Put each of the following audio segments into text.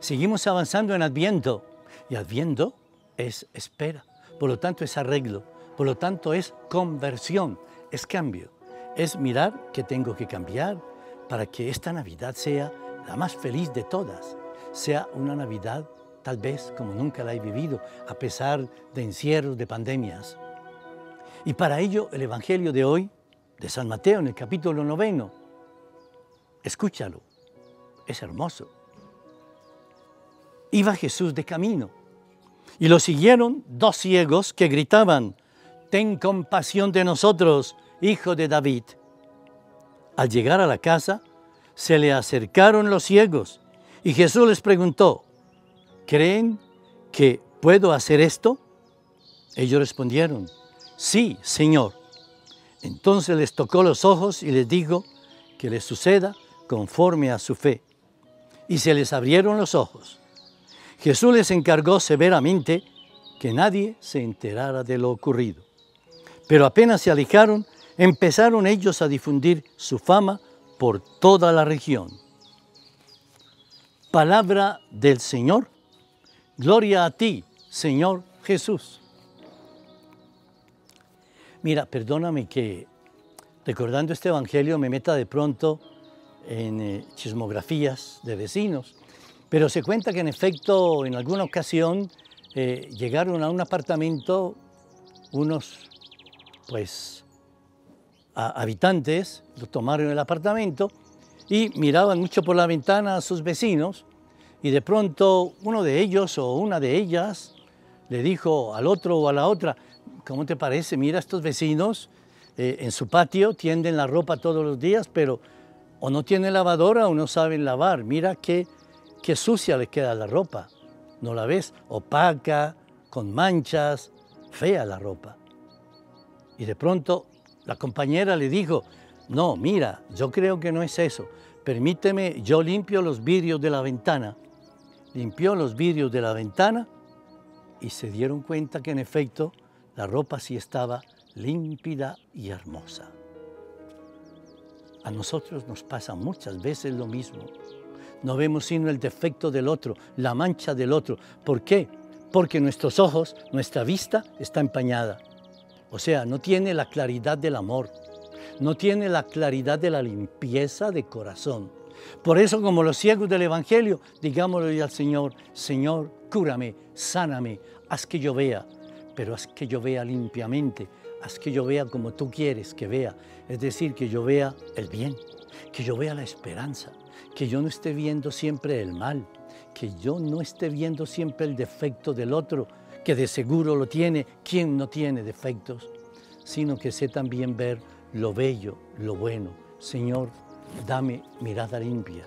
Seguimos avanzando en Adviento. Y Adviento es espera, por lo tanto es arreglo, por lo tanto es conversión, es cambio, es mirar que tengo que cambiar para que esta Navidad sea la más feliz de todas, sea una Navidad tal vez como nunca la he vivido, a pesar de encierros, de pandemias. Y para ello el Evangelio de hoy, de San Mateo, en el capítulo noveno, escúchalo, es hermoso. Iba Jesús de camino y lo siguieron dos ciegos que gritaban, Ten compasión de nosotros, hijo de David. Al llegar a la casa, se le acercaron los ciegos y Jesús les preguntó, ¿creen que puedo hacer esto? Ellos respondieron, sí, Señor. Entonces les tocó los ojos y les dijo que les suceda conforme a su fe. Y se les abrieron los ojos. Jesús les encargó severamente que nadie se enterara de lo ocurrido. Pero apenas se alejaron, empezaron ellos a difundir su fama por toda la región. Palabra del Señor. Gloria a ti, Señor Jesús. Mira, perdóname que recordando este Evangelio me meta de pronto en eh, chismografías de vecinos, pero se cuenta que en efecto en alguna ocasión eh, llegaron a un apartamento unos pues habitantes, lo tomaron el apartamento y miraban mucho por la ventana a sus vecinos y de pronto uno de ellos o una de ellas le dijo al otro o a la otra, ¿cómo te parece? Mira, estos vecinos eh, en su patio tienden la ropa todos los días, pero o no tienen lavadora o no saben lavar. Mira qué, qué sucia le queda la ropa. ¿No la ves? Opaca, con manchas, fea la ropa. Y de pronto la compañera le dijo, no, mira, yo creo que no es eso. Permíteme, yo limpio los vidrios de la ventana. Limpió los vidrios de la ventana y se dieron cuenta que en efecto la ropa sí estaba límpida y hermosa. A nosotros nos pasa muchas veces lo mismo. No vemos sino el defecto del otro, la mancha del otro. ¿Por qué? Porque nuestros ojos, nuestra vista está empañada. O sea, no tiene la claridad del amor, no tiene la claridad de la limpieza de corazón. Por eso, como los ciegos del Evangelio, digámosle al Señor, Señor, cúrame, sáname, haz que yo vea, pero haz que yo vea limpiamente, haz que yo vea como tú quieres que vea, es decir, que yo vea el bien, que yo vea la esperanza, que yo no esté viendo siempre el mal, que yo no esté viendo siempre el defecto del otro, que de seguro lo tiene, ¿quién no tiene defectos? Sino que sé también ver lo bello, lo bueno. Señor, dame mirada limpia,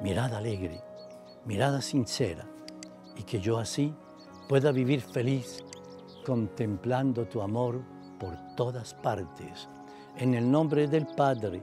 mirada alegre, mirada sincera, y que yo así pueda vivir feliz contemplando tu amor por todas partes. En el nombre del Padre,